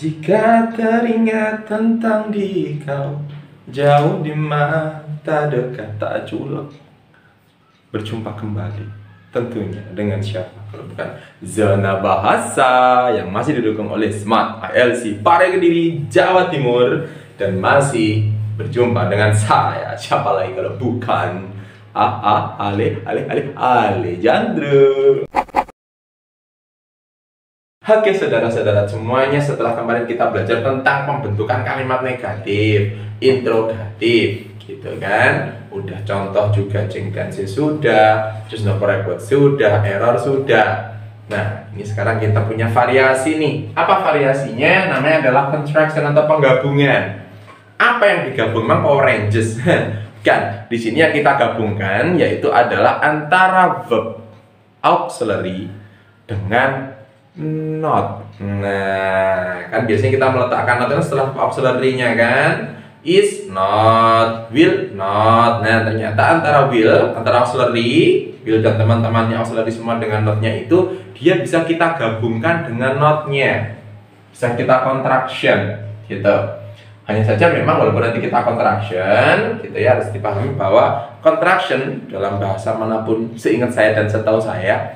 Jika teringat tentang di kau Jauh di mata dekat tak culek. Berjumpa kembali Tentunya dengan siapa? Kalau bukan Zona Bahasa Yang masih didukung oleh Smart ILC Pare Kediri, Jawa Timur Dan masih berjumpa dengan saya. Siapa lagi kalau bukan? Ah, ah, Ale, Ale, Ale, Ale, Jandro Oke saudara-saudara semuanya setelah kemarin kita belajar tentang pembentukan kalimat negatif, interrogatif gitu kan? Udah contoh juga jenggan sudah terus no correct sudah error sudah. Nah ini sekarang kita punya variasi nih. Apa variasinya? Namanya adalah contraction atau penggabungan. Apa yang digabung? Memang power kan di sini yang kita gabungkan yaitu adalah antara verb auxiliary dengan not. Nah, kan biasanya kita meletakkan not setelah auxiliary-nya kan is not, will not. Nah, ternyata antara will, antara auxiliary, will dan teman-temannya auxiliary semua dengan notnya itu dia bisa kita gabungkan dengan notnya. Bisa kita contraction gitu. Hanya saja memang walaupun nanti kita contraction, gitu ya harus dipahami bahwa contraction dalam bahasa mana pun seingat saya dan setahu saya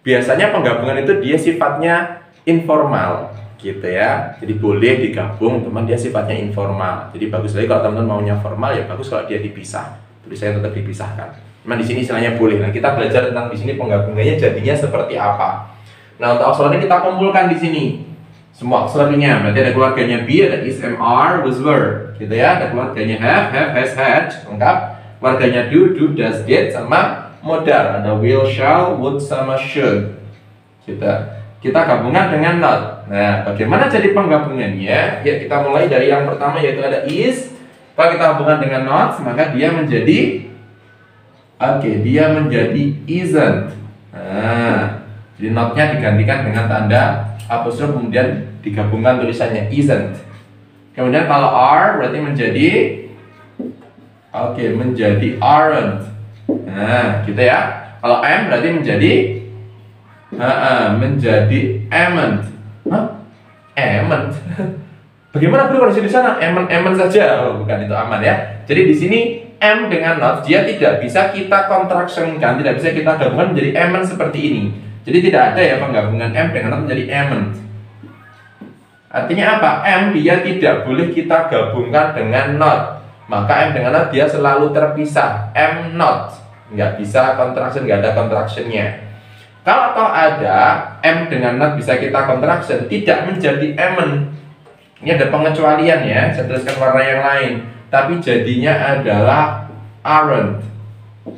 biasanya penggabungan itu dia sifatnya informal gitu ya. Jadi boleh digabung teman dia sifatnya informal. Jadi bagus. Lagi kalau teman-teman maunya formal ya bagus kalau dia dipisah. Tulisannya tetap dipisahkan. Cuman di sini istilahnya boleh. Nah kita belajar tentang di sini penggabungannya jadinya seperti apa. Nah untuk auxiliary kita kumpulkan di sini. Semua auxiliary-nya berarti ada keluarganya B ada is MR was were gitu ya. Ada keluarganya have have has had lengkap. Keluarganya do do does did sama modal ada will shall would sama should. Kita kita gabungan dengan not. Nah bagaimana jadi penggabungannya ya kita mulai dari yang pertama yaitu ada is. Kalau kita hubungkan dengan not maka dia menjadi oke okay, dia menjadi isn't. Nah jadi notnya digantikan dengan tanda apostrof kemudian digabungkan tulisannya isn't. Kemudian kalau are berarti menjadi oke okay, menjadi aren't Nah, gitu ya. Kalau M berarti menjadi uh, uh, menjadi emment. Hah? Emment. Bagaimana kalau di sana emment emment saja? Oh, bukan itu aman ya. Jadi di sini M dengan not dia tidak bisa kita contractionkan, tidak bisa kita gabungkan menjadi emment seperti ini. Jadi tidak ada ya penggabungan M dengan not menjadi emment. Artinya apa? M dia tidak boleh kita gabungkan dengan not. Maka M dengan not dia selalu terpisah. M not nggak bisa contraction nggak ada contractionnya kalau toh ada M dengan not bisa kita contraction tidak menjadi M ini ada pengecualian ya saya tuliskan warna yang lain. Tapi jadinya adalah aren't.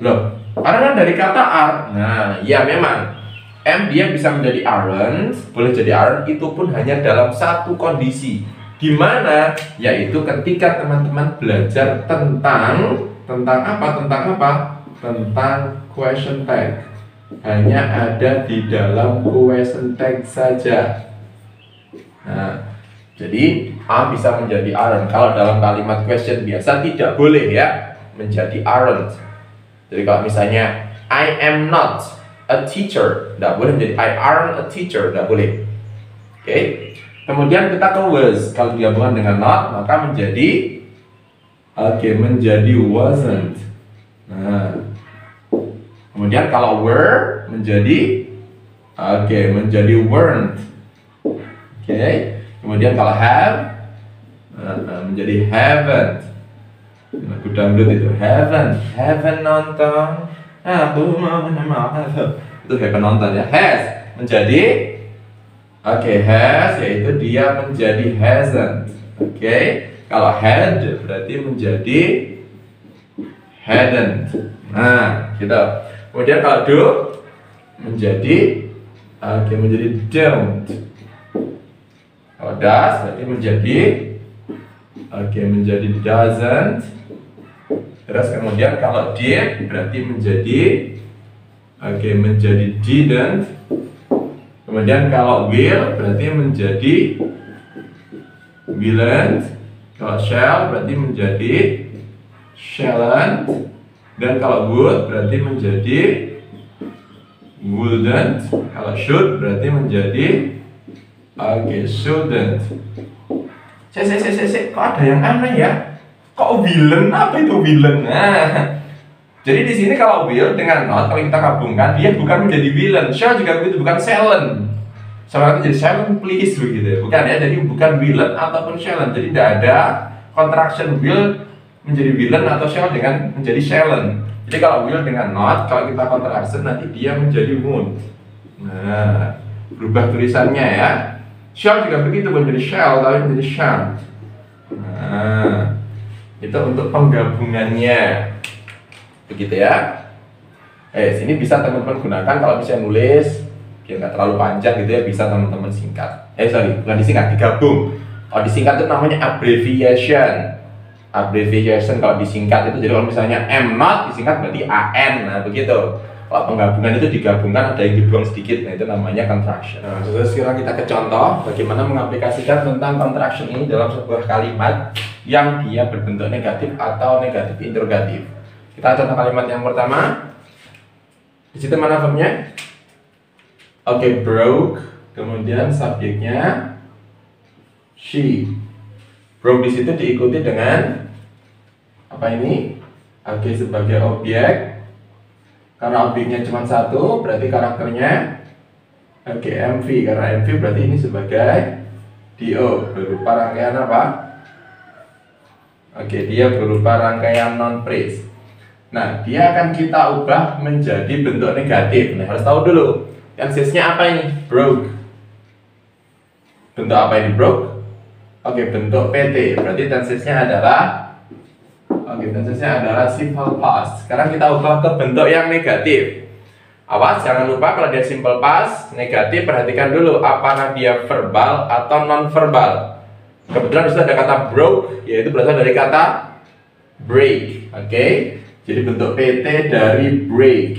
Loh karena dari kata are nah ya memang. M dia bisa menjadi aren't boleh jadi aren't itu pun hanya dalam satu kondisi. Di mana? Yaitu ketika teman-teman belajar tentang tentang apa tentang apa tentang question tag hanya ada di dalam question tag saja. Nah, jadi A bisa menjadi aren't. Kalau dalam kalimat question biasa tidak boleh ya menjadi aren't. Jadi kalau misalnya I am not a teacher, tidak boleh menjadi I aren't a teacher, tidak boleh. Oke. Okay. Kemudian kita ke was. Kalau digabungkan dengan not, maka menjadi oke okay, menjadi wasn't. Nah, Kemudian kalau were menjadi oke okay, menjadi weren't. Oke. Okay. Kemudian kalau have uh, menjadi haven't. Lagu dangdut itu haven't, haven't nonton. Aku mau nama itu haven't nonton ya. Has menjadi oke okay, has yaitu dia menjadi hasn't. Oke. Okay. Kalau had berarti menjadi hadn't. Nah, gitu. Kemudian kalau do menjadi oke okay, menjadi don't. Kalau does berarti menjadi oke okay, menjadi doesn't. Terus kemudian kalau did berarti menjadi oke okay, menjadi didn't. Kemudian kalau will berarti menjadi willn't. Kalau shall berarti menjadi shalln't. Dan kalau would berarti menjadi wouldn't. Kalau should berarti menjadi Oke, shouldn't. Cek, cek, cek, cek, kok ada yang aneh ya? Kok villain? Apa itu villain? Nah, jadi di sini kalau will dengan not kalau kita gabungkan dia bukan menjadi villain. Shall juga begitu bukan silent. Sama itu jadi silent please begitu ya. Bukan ya. Jadi bukan villain ataupun silent. Jadi tidak ada contraction will menjadi villain atau shall dengan menjadi silent. Jadi kalau will dengan not kalau kita contraction nanti dia menjadi mood. Nah, berubah tulisannya ya. Shall juga begitu bukan jadi shall tapi menjadi shall. Nah, itu untuk penggabungannya begitu ya eh sini bisa teman-teman gunakan kalau bisa nulis biar nggak terlalu panjang gitu ya bisa teman-teman singkat eh sorry bukan disingkat digabung kalau disingkat itu namanya abbreviation abbreviation kalau disingkat itu jadi kalau misalnya M not disingkat berarti AN nah begitu kalau penggabungan itu digabungkan ada yang dibuang sedikit nah itu namanya contraction nah sekarang kita ke contoh bagaimana mengaplikasikan tentang contraction ini dalam sebuah kalimat yang dia berbentuk negatif atau negatif interrogatif. Kita contoh kalimat yang pertama. Di situ mana verbnya? Oke, okay, broke. Kemudian subjeknya she. Broke di situ diikuti dengan apa ini? Okay, sebagai objek. Karena objeknya cuma satu, berarti karakternya oke MV. Karena MV berarti ini sebagai DO berupa rangkaian apa? Oke, dia berupa rangkaian non phrase. Nah, dia akan kita ubah menjadi bentuk negatif. Nah, harus tahu dulu. Tensesnya apa ini? Broke. Bentuk apa ini broke? Oke, bentuk PT. Berarti tensesnya adalah Oke, tensesnya adalah simple past. Sekarang kita ubah ke bentuk yang negatif. Awas, jangan lupa kalau dia simple past, negatif, perhatikan dulu apakah dia verbal atau non verbal. Kebetulan di situ ada kata broke, yaitu berasal dari kata break. Oke, okay? jadi bentuk PT dari break.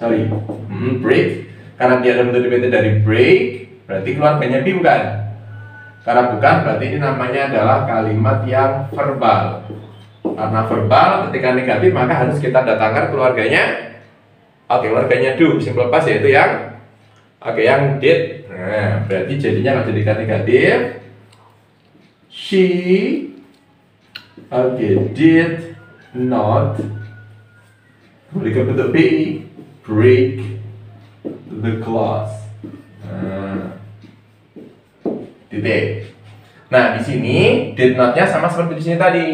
Sorry, hmm, break. Karena dia ada bentuk PT dari break, berarti keluarganya B bukan? Karena bukan, berarti ini namanya adalah kalimat yang verbal. Karena verbal, ketika negatif maka harus kita datangkan keluarganya. Oke, keluarganya do, simple past yaitu yang Oke, yang did. Nah, berarti jadinya kalau jadikan negatif she okay did not berikan bentuk B break the glass titik nah di sini did notnya sama seperti di sini tadi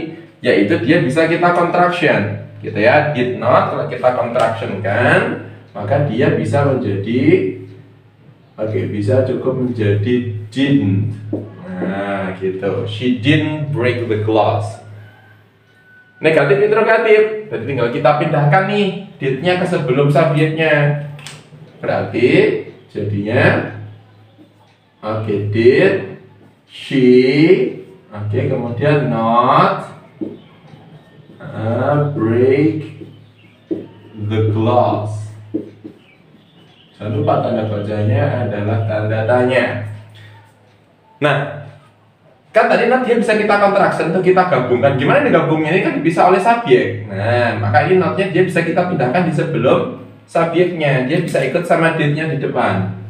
yaitu dia bisa kita contraction gitu ya did not kalau kita contraction kan maka dia bisa menjadi oke okay, bisa cukup menjadi didn't Nah, gitu. She didn't break the glass. Negatif interrogatif. Berarti tinggal kita pindahkan nih did-nya ke sebelum subjeknya. Berarti jadinya oke did she oke kemudian not uh, break the glass. Jangan lupa tanda bacanya adalah tanda tanya. Nah, kan tadi not dia bisa kita contraction tuh kita gabungkan. Gimana nih gabungnya? Ini kan bisa oleh subjek. Nah maka ini notnya dia bisa kita pindahkan di sebelum subjeknya. Dia bisa ikut sama date-nya di depan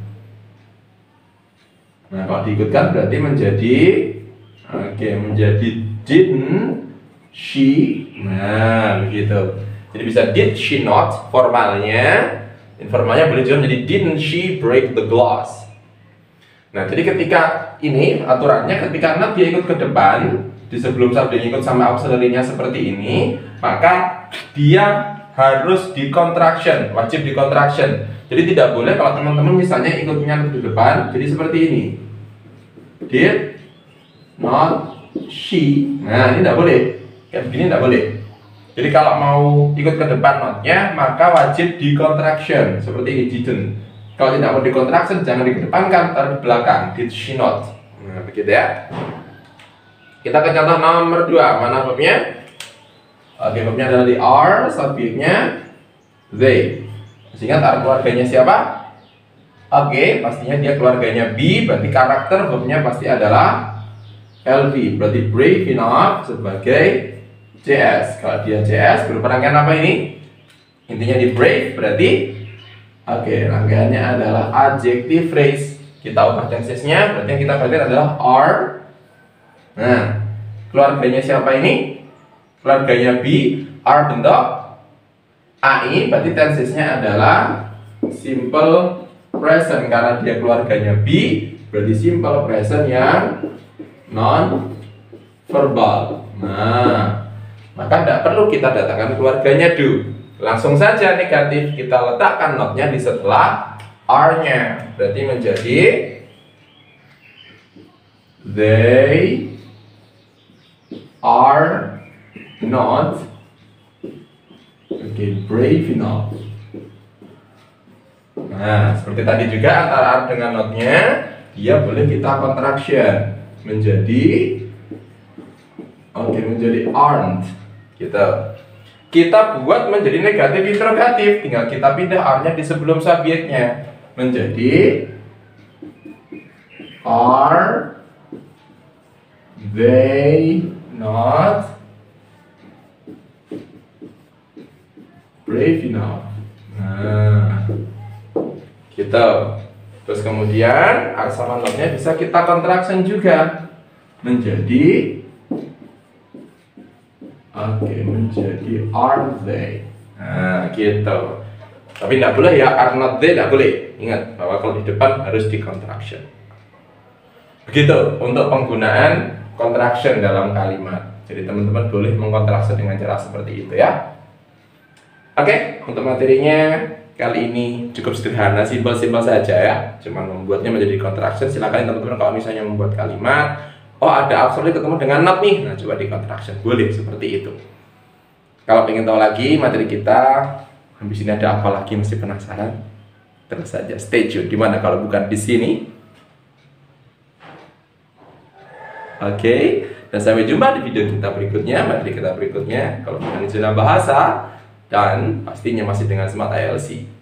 nah kalau diikutkan berarti menjadi oke okay, menjadi didn't she nah begitu jadi bisa did she not formalnya informalnya boleh juga menjadi didn't she break the glass Nah, jadi ketika ini aturannya ketika not dia ikut ke depan di sebelum subjek ikut sama auxiliary-nya seperti ini, maka dia harus di contraction, wajib di contraction. Jadi tidak boleh kalau teman-teman misalnya ikutnya ke depan, jadi seperti ini. Did not she. Nah, ini tidak boleh. Kayak begini tidak boleh. Jadi kalau mau ikut ke depan notnya, maka wajib di contraction seperti didn't. Kalau tidak mau dikontraksi, jangan dikedepankan, taruh di belakang. Did she not? Nah, begitu ya. Kita ke contoh nomor 2. Mana verbnya? Oke, verbnya adalah di are, subjeknya they. Sehingga taruh keluarganya siapa? Oke, pastinya dia keluarganya B, berarti karakter verbnya pasti adalah LV. Berarti brave enough sebagai JS. Kalau dia JS, berupa rangkaian apa ini? Intinya di brave berarti Oke, rangkaiannya adalah adjective phrase. kita ubah tensesnya berarti yang kita perhatikan adalah R nah keluarganya siapa ini keluarganya B R bentuk AI berarti tensesnya adalah simple present. Karena dia keluarganya B berarti simple present yang non verbal nah maka tidak perlu kita datangkan keluarganya do langsung saja negatif kita letakkan notnya di setelah R-nya. Berarti menjadi they are not okay, brave enough. Nah, seperti tadi juga antara R dengan notnya dia boleh kita contraction menjadi oke okay, menjadi aren't. Kita kita buat menjadi negatif interrogatif tinggal kita pindah R-nya di sebelum subjeknya menjadi are they not brave enough. Nah gitu terus kemudian sama notnya bisa kita contraction juga menjadi oke okay, menjadi are they nah gitu tapi tidak boleh ya are not they tidak boleh. Ingat bahwa kalau di depan harus di contraction. Begitu untuk penggunaan contraction dalam kalimat. Jadi teman-teman boleh mengkontraksi dengan cara seperti itu ya. Oke, untuk materinya kali ini cukup sederhana, simpel-simpel saja ya. Cuma membuatnya menjadi contraction. Silakan teman-teman kalau misalnya membuat kalimat, oh ada absolute ketemu dengan not nih, nah coba di contraction. Boleh seperti itu. Kalau ingin tahu lagi materi kita, Habis ini ada apa lagi masih penasaran? Terus saja stay tune. Di mana kalau bukan di sini? Oke, okay. dan sampai jumpa di video kita berikutnya, materi kita berikutnya. Kalau bukan di bahasa dan pastinya masih dengan Smart ILC.